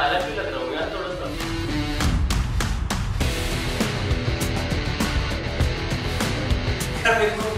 काला थोड़ा सा। मेरे को